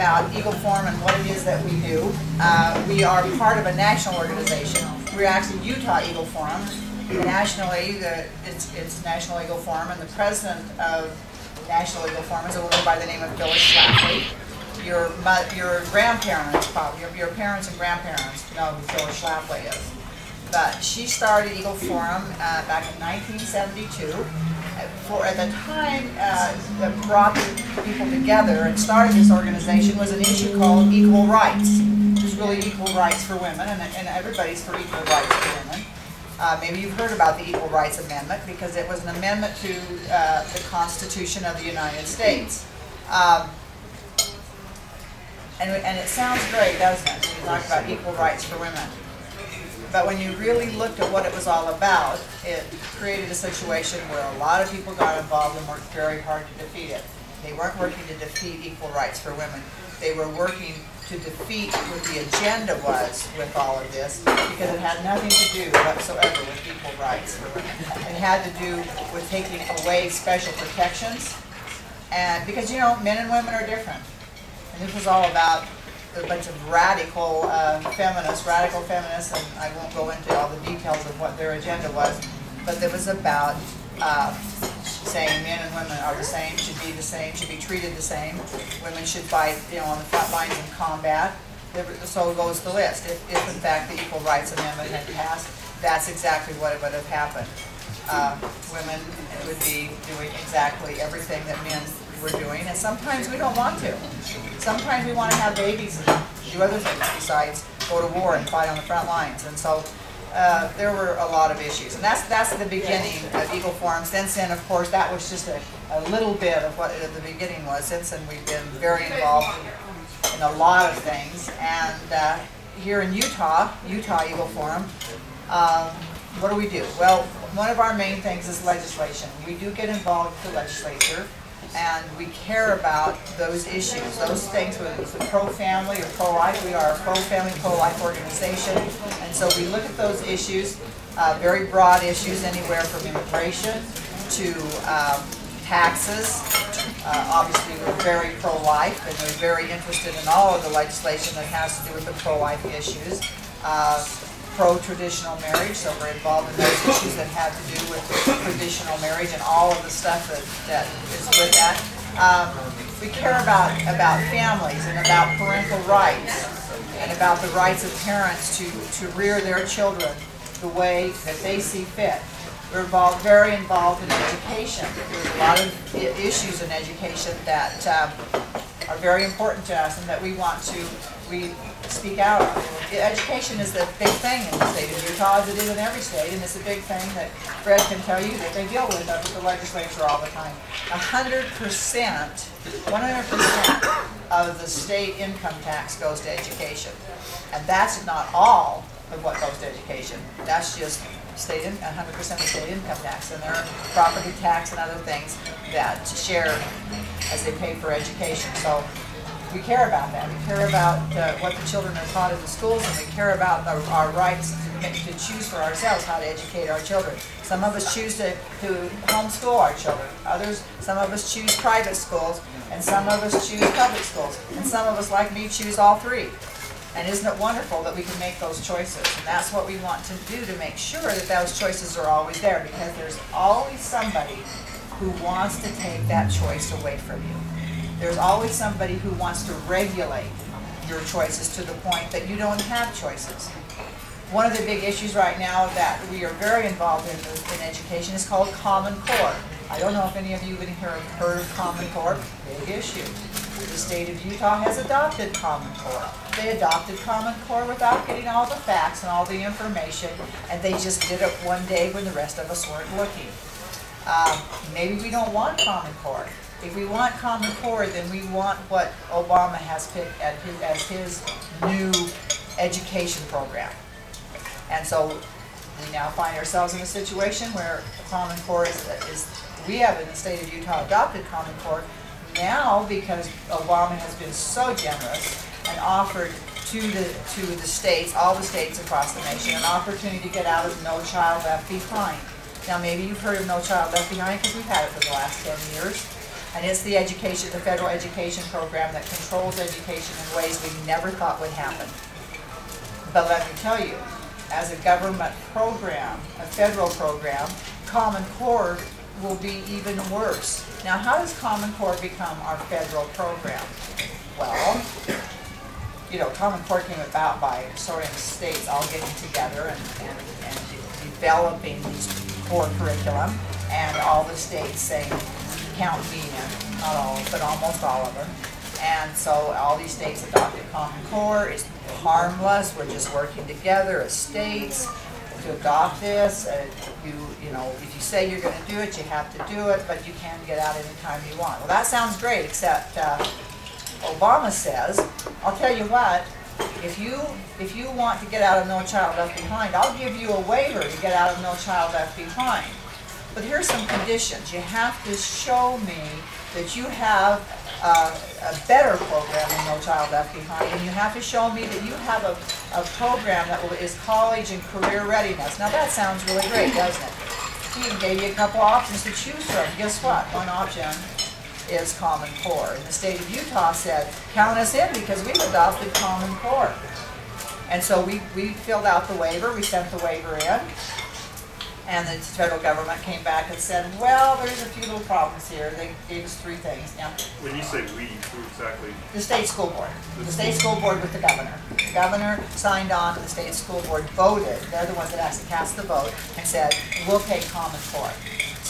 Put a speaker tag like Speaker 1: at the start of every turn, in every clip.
Speaker 1: about Eagle Forum and what it is that we do. Uh, we are part of a national organization. We're actually Utah Eagle Forum. Nationally, the, it's, it's National Eagle Forum, and the president of National Eagle Forum is a woman by the name of Phyllis Schlafly. Your, your grandparents, probably, your, your parents and grandparents know who Phyllis Schlafly is. But she started Eagle Forum uh, back in 1972 for at the time uh, that brought people together and started this organization was an issue called equal rights. Was really equal rights for women, and, and everybody's for equal rights for women. Uh, maybe you've heard about the Equal Rights Amendment because it was an amendment to uh, the Constitution of the United States. Um, and, and it sounds great, doesn't it, when you talk about equal rights for women. But when you really looked at what it was all about, it created a situation where a lot of people got involved and worked very hard to defeat it. They weren't working to defeat equal rights for women. They were working to defeat what the agenda was with all of this because it had nothing to do whatsoever with equal rights for women. It had to do with taking away special protections and because you know men and women are different. And this was all about a bunch of radical uh, feminists, radical feminists, and I won't go into all the details of what their agenda was, but it was about uh, saying men and women are the same, should be the same, should be treated the same. Women should fight, you know, on the front lines in combat. So goes the list. If, if in fact the Equal Rights Amendment had passed, that's exactly what would have happened. Uh, women would be doing exactly everything that men we're doing, and sometimes we don't want to. Sometimes we want to have babies and do other things besides go to war and fight on the front lines. And so uh, there were a lot of issues. And that's that's the beginning of Eagle Forum. Since then, of course, that was just a, a little bit of what the beginning was. Since then, we've been very involved in a lot of things. And uh, here in Utah, Utah Eagle Forum, um, what do we do? Well, one of our main things is legislation. We do get involved with the legislature and we care about those issues, those things, whether it's pro-family or pro-life. We are a pro-family, pro-life organization, and so we look at those issues, uh, very broad issues, anywhere from immigration to um, taxes. Uh, obviously, we're very pro-life, and we're very interested in all of the legislation that has to do with the pro-life issues. Uh, pro-traditional marriage, so we're involved in those issues that have to do with traditional marriage and all of the stuff that, that is with that. Um, we care about, about families and about parental rights and about the rights of parents to, to rear their children the way that they see fit. We're involved, very involved in education. There's a lot of issues in education that um, are very important to us and that we want to we speak out on. Education is the big thing in the state of Utah, as it is in every state, and it's a big thing that Fred can tell you that they deal with at the legislature all the time. 100%, 100% of the state income tax goes to education. And that's not all of what goes to education. That's just state 100% of the state income tax, and there are property tax and other things that share as they pay for education. So we care about that. We care about uh, what the children are taught in the schools, and we care about our, our rights to, to choose for ourselves how to educate our children. Some of us choose to, to homeschool our children. Others, some of us choose private schools, and some of us choose public schools. And some of us, like me, choose all three. And isn't it wonderful that we can make those choices? And that's what we want to do to make sure that those choices are always there, because there's always somebody who wants to take that choice away from you. There's always somebody who wants to regulate your choices to the point that you don't have choices. One of the big issues right now that we are very involved in in education is called Common Core. I don't know if any of you have heard of Common Core. Big issue. The state of Utah has adopted Common Core. They adopted Common Core without getting all the facts and all the information, and they just did it one day when the rest of us weren't looking. Um, maybe we don't want Common Core. If we want Common Core, then we want what Obama has picked his, as his new education program. And so we now find ourselves in a situation where Common Core is, is we have in the state of Utah adopted Common Core now because Obama has been so generous and offered to the to the states, all the states across the nation, an opportunity to get out of No Child Left Behind. Now maybe you've heard of No Child Left Behind because we've had it for the last 10 years. And it's the education, the federal education program that controls education in ways we never thought would happen. But let me tell you, as a government program, a federal program, Common Core will be even worse. Now, how does Common Core become our federal program? Well, you know, Common Core came about by sorting states all getting together and, and, and developing these core curriculum, and all the states saying, count me in, not all, but almost all of them. And so all these states adopted Common Core. It's harmless. We're just working together as states to adopt this. Uh, you, you know, if you say you're going to do it, you have to do it, but you can get out anytime you want. Well, that sounds great, except uh, Obama says, I'll tell you what, if you if you want to get out of No Child Left Behind, I'll give you a waiver to get out of No Child Left Behind. But here's some conditions. You have to show me that you have a better program than No Child Left Behind, and you have to show me that you have a, a program that will, is college and career readiness. Now that sounds really great, doesn't it? He gave you a couple options to choose from. Guess what? One option is Common Core. And the state of Utah said, count us in because we've adopted Common Core. And so we, we filled out the waiver, we sent the waiver in, and the federal government came back and said, well, there's a few little problems here. They gave us three things. Now,
Speaker 2: When you say we, who exactly?
Speaker 1: the state school board, the state school board with the governor. The governor signed on, the state school board voted, they're the ones that actually cast the vote, and said, we'll take Common Core.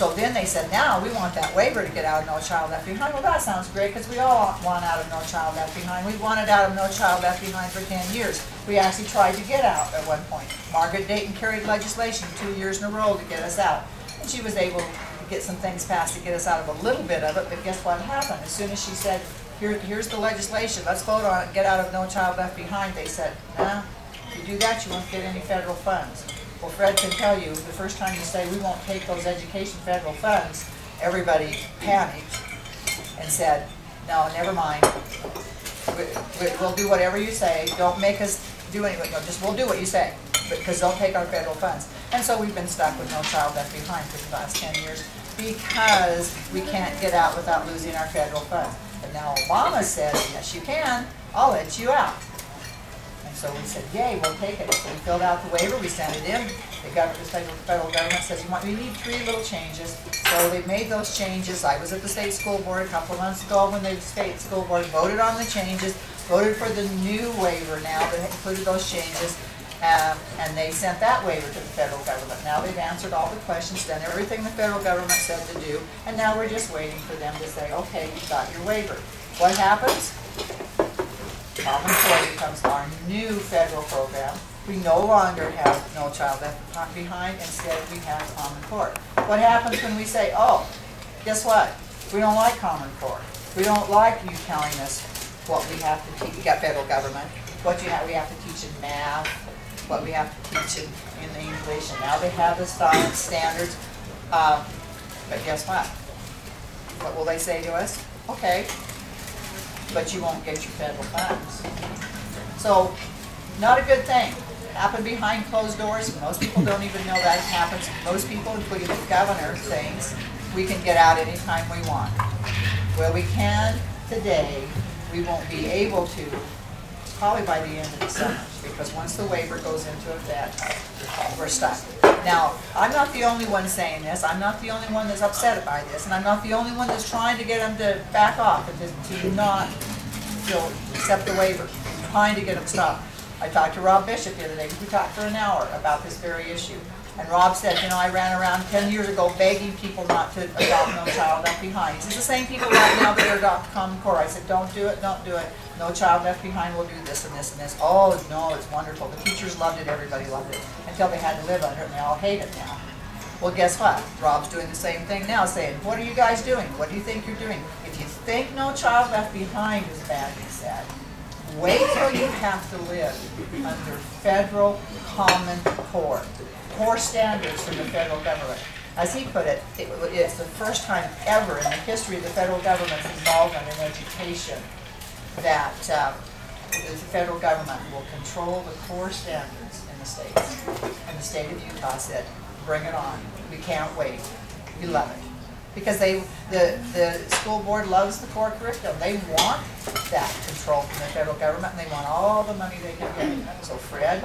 Speaker 1: So then they said, now we want that waiver to get out of No Child Left Behind. Well, that sounds great, because we all want out of No Child Left Behind. We wanted out of No Child Left Behind for 10 years. We actually tried to get out at one point. Margaret Dayton carried legislation two years in a row to get us out. And she was able to get some things passed to get us out of a little bit of it, but guess what happened? As soon as she said, Here, here's the legislation, let's vote on it, get out of No Child Left Behind, they said, nah, if you do that, you won't get any federal funds. Well, Fred can tell you, the first time you say, we won't take those education federal funds, everybody panicked and said, no, never mind. We, we, we'll do whatever you say, don't make us do anything, no, just, we'll do what you say, because they'll take our federal funds. And so we've been stuck with No Child Left Behind for the last ten years, because we can't get out without losing our federal funds. But now Obama says, yes, you can, I'll let you out. So we said, yay, we'll take it. So we filled out the waiver, we sent it in. The government, the federal, federal government says, you want, we need three little changes. So they made those changes. I was at the state school board a couple of months ago when the state school board voted on the changes, voted for the new waiver now that included those changes. Um, and they sent that waiver to the federal government. Now they've answered all the questions, done everything the federal government said to do, and now we're just waiting for them to say, okay, you got your waiver. What happens? Common Core becomes our new federal program. We no longer have No Child Left Behind, instead we have Common Core. What happens when we say, oh, guess what? We don't like Common Core. We don't like you telling us what we have to teach, you got federal government, what you have, we have to teach in math, what we have to teach in, in English, and now they have the science standards. Um, but guess what? What will they say to us? Okay, but you won't get your federal funds. So, not a good thing. Happened behind closed doors. Most people don't even know that happens. Most people, including the governor, thinks we can get out anytime we want. Well, we can today. We won't be able to probably by the end of the summer, because once the waiver goes into effect, we're stuck. Now, I'm not the only one saying this, I'm not the only one that's upset by this, and I'm not the only one that's trying to get them to back off and to, to not feel, accept the waiver, trying to get them stopped. I talked to Rob Bishop the other day, we talked for an hour about this very issue. And Rob said, you know, I ran around ten years ago begging people not to adopt No Child Left Behind. He the same people right now that are adopting Common Core. I said, don't do it, don't do it. No Child Left Behind will do this and this and this. Oh, no, it's wonderful. The teachers loved it, everybody loved it, until they had to live under it, and they all hate it now. Well, guess what? Rob's doing the same thing now, saying, what are you guys doing? What do you think you're doing? If you think No Child Left Behind is bad, he said, wait till you have to live under federal Common Core, core standards from the federal government. As he put it, it, it's the first time ever in the history of the federal government's involvement in education that uh, the federal government will control the core standards the states. And the state of Utah said, bring it on. We can't wait. We love it. Because they, the, the school board loves the core curriculum. They want that control from the federal government, and they want all the money they can get. So Fred,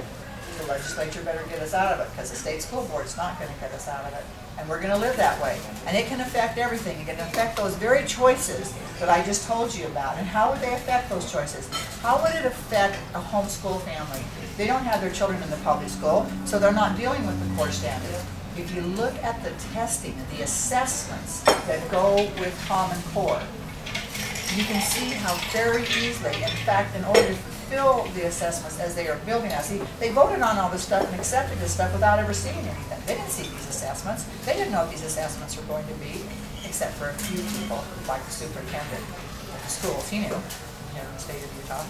Speaker 1: the legislature better get us out of it, because the state school board's not gonna get us out of it. And we're gonna live that way. And it can affect everything. It can affect those very choices that I just told you about. And how would they affect those choices? How would it affect a homeschool family? They don't have their children in the public school, so they're not dealing with the core standard. If you look at the testing, the assessments that go with Common Core, you can see how very easily, in fact, in order fulfill the assessments as they are building us, see, they voted on all this stuff and accepted this stuff without ever seeing anything. They didn't see these assessments. They didn't know what these assessments were going to be, except for a few people, like the superintendent of the schools, he knew, in the state of Utah.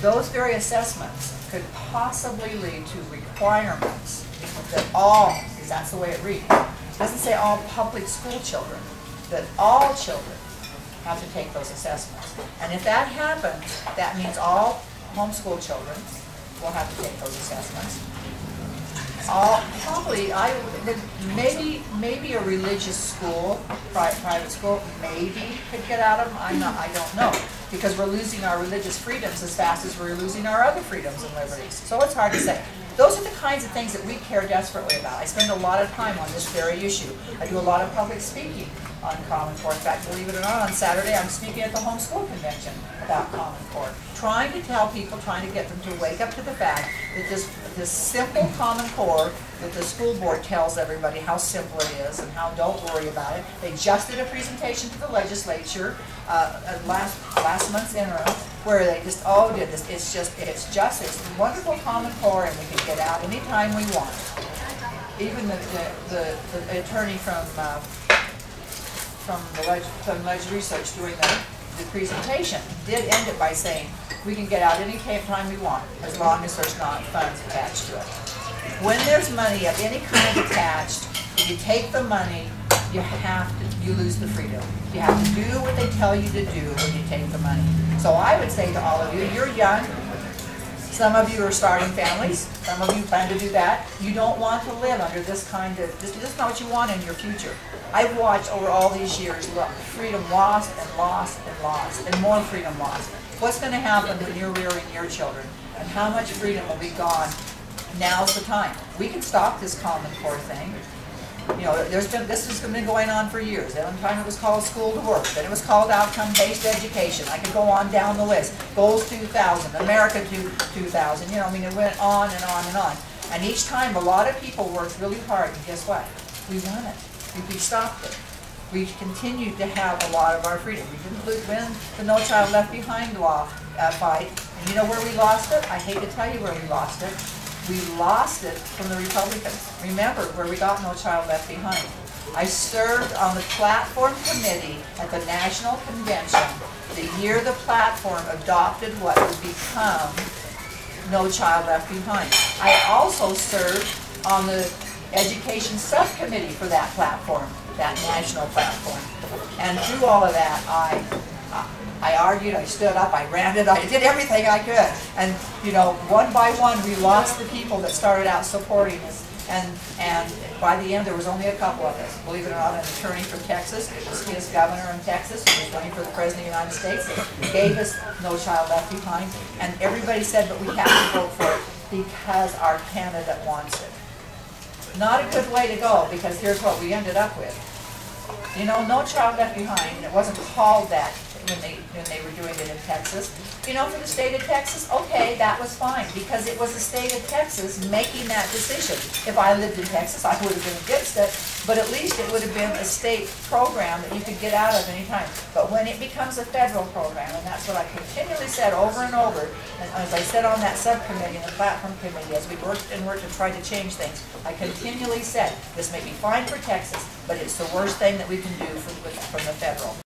Speaker 1: Those very assessments could possibly lead to requirements that all, because that's the way it reads, It doesn't say all public school children, that all children have to take those assessments. And if that happens, that means all homeschool children will have to take those assessments. All, probably, I, maybe, maybe a religious school, pri- private school, maybe could get out of them, I'm not, I don't know. Because we're losing our religious freedoms as fast as we're losing our other freedoms and liberties. So it's hard to say. Those are the kinds of things that we care desperately about. I spend a lot of time on this very issue. I do a lot of public speaking on Common Core. In fact, believe it or not, on Saturday, I'm speaking at the homeschool convention about Common Core. Trying to tell people, trying to get them to wake up to the fact that this, this simple Common Core that the school board tells everybody how simple it is and how don't worry about it. They just did a presentation to the legislature, uh, last, last month's interim, where they just, oh, did this, it's just, it's just, it's wonderful Common Core and we can get out anytime we want. Even the, the, the- the attorney from, uh, from the leg, from Ledge Research doing the, the presentation, did end it by saying, we can get out any time we want, as long as there's not funds attached to it. When there's money of any kind attached, if you take the money, you have to, you lose the freedom. You have to do what they tell you to do when you take the money. So I would say to all of you, you're young, some of you are starting families, some of you plan to do that. You don't want to live under this kind of, this, this is not what you want in your future. I've watched over all these years, look, freedom lost and lost and lost, and more freedom lost. What's gonna happen when you're rearing your children? And how much freedom will be gone? Now's the time. We can stop this Common Core thing. You know, there's been, this has been going on for years. At one time it was called School to Work, then it was called Outcome-Based Education. I could go on down the list. Goals 2000, America 2000, you know, I mean, it went on and on and on. And each time, a lot of people worked really hard, and guess what? We won it. We we stopped it. We continued to have a lot of our freedom. We didn't win the No Child Left Behind law uh, fight. And you know where we lost it? I hate to tell you where we lost it. We lost it from the Republicans. Remember where we got No Child Left Behind. I served on the platform committee at the National Convention the year the platform adopted what would become No Child Left Behind. I also served on the education subcommittee for that platform, that national platform. And through all of that, I, I argued, I stood up, I ranted, I did everything I could. And, you know, one by one, we lost the people that started out supporting us. And, and by the end, there was only a couple of us. Believe it or not, an attorney from Texas, it was his governor in Texas, who was running for the president of the United States, gave us No Child Left Behind. And everybody said, but we have to vote for it because our candidate wants it. Not a good way to go, because here's what we ended up with. You know, No Child Left Behind, it wasn't called that when they, when they were doing it in Texas. You know, for the state of Texas, okay, that was fine, because it was the state of Texas making that decision. If I lived in Texas, I would have been against it, but at least it would have been a state program that you could get out of anytime. But when it becomes a federal program, and that's what I continually said over and over, and as I said on that subcommittee and the platform committee, as we worked and worked to try to change things, I continually said, this may be fine for Texas, but it's the worst thing that we can do from, from the federal.